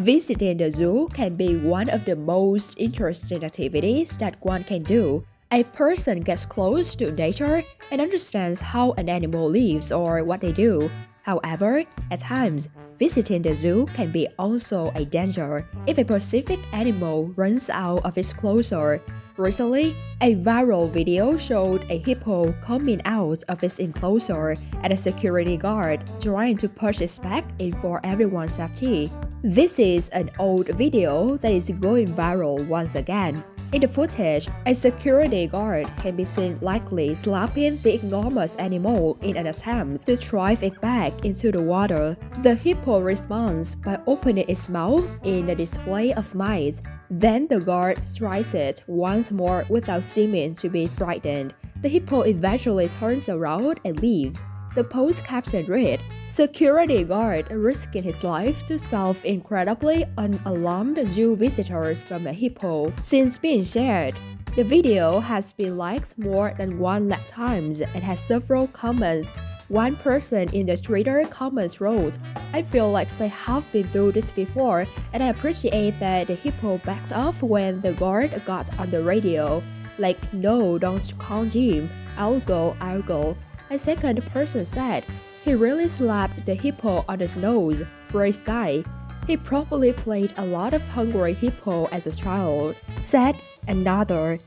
Visiting the zoo can be one of the most interesting activities that one can do. A person gets close to nature and understands how an animal lives or what they do. However, at times, visiting the zoo can be also a danger if a specific animal runs out of its closure. Recently, a viral video showed a hippo coming out of its enclosure and a security guard trying to push it back in for everyone's safety. This is an old video that is going viral once again. In the footage, a security guard can be seen likely slapping the enormous animal in an attempt to drive it back into the water. The hippo responds by opening its mouth in a display of might. Then the guard strikes it once more without seeming to be frightened. The hippo eventually turns around and leaves. The post caption read, Security guard risking his life to solve incredibly unalarmed zoo visitors from a hippo. Since being shared, the video has been liked more than one lakh times and has several comments. One person in the Twitter comments wrote, I feel like they have been through this before and I appreciate that the hippo backed off when the guard got on the radio. Like, no, don't call Jim. I'll go, I'll go. A second person said, he really slapped the hippo on his nose. Brave guy. He probably played a lot of Hungry Hippo as a child. Said another.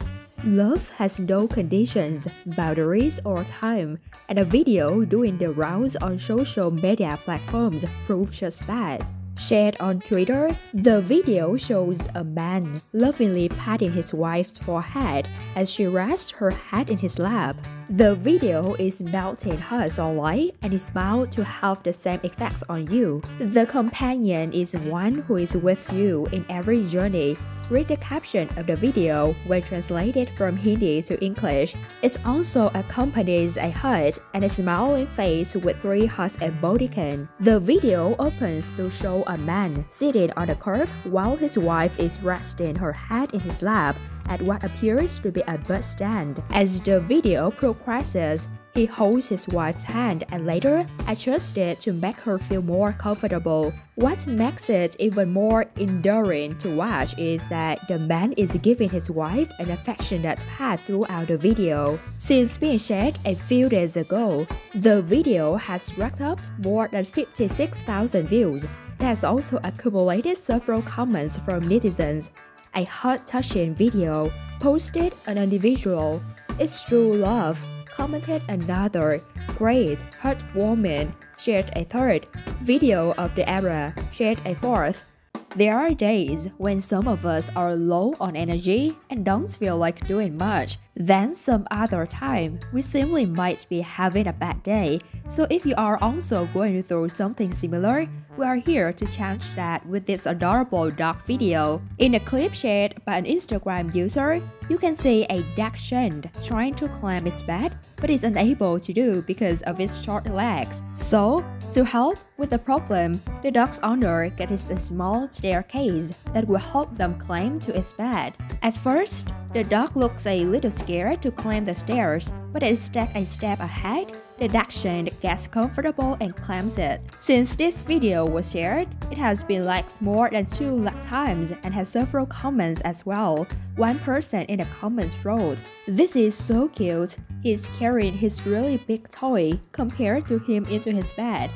Love has no conditions, boundaries, or time, and a video doing the rounds on social media platforms proves just that. Shared on Twitter, the video shows a man lovingly patting his wife's forehead as she rests her head in his lap. The video is melting hearts online and is bound to have the same effects on you. The companion is one who is with you in every journey, Read the caption of the video when translated from Hindi to English. It also accompanies a heart and a smiling face with three hearts emoticon. The video opens to show a man seated on the curb while his wife is resting her head in his lap at what appears to be a bus stand. As the video progresses, he holds his wife's hand and later adjusts it to make her feel more comfortable. What makes it even more enduring to watch is that the man is giving his wife an affectionate pat throughout the video. Since being shared a few days ago, the video has racked up more than 56,000 views. It has also accumulated several comments from netizens. A heart-touching video posted an individual. It's true love commented another, great, heartwarming, shared a third, video of the era, shared a fourth. There are days when some of us are low on energy and don't feel like doing much. Then some other time, we simply might be having a bad day. So if you are also going through something similar, we are here to change that with this adorable dog video. In a clip shared by an Instagram user, you can see a dachshund trying to climb its bed, but is unable to do because of its short legs. So, to help with the problem, the dog's owner gets a small staircase that will help them climb to its bed. At first, the dog looks a little scared to climb the stairs, but it takes a step ahead, the dachshund gets comfortable and climbs it. Since this video was shared, it has been liked more than 2 lakh times and has several comments as well. One person in the comments wrote, This is so cute. He's carrying his really big toy compared to him into his bed.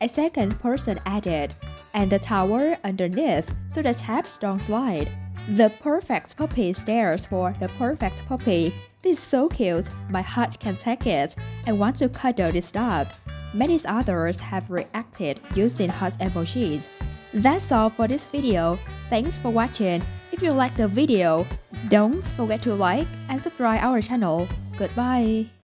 A second person added, and the tower underneath so the taps don't slide. The perfect puppy stairs for the perfect puppy. This is so cute, my heart can take it. I want to cuddle this dog. Many others have reacted using heart emojis. That's all for this video. Thanks for watching. If you like the video, don't forget to like and subscribe our channel. Goodbye.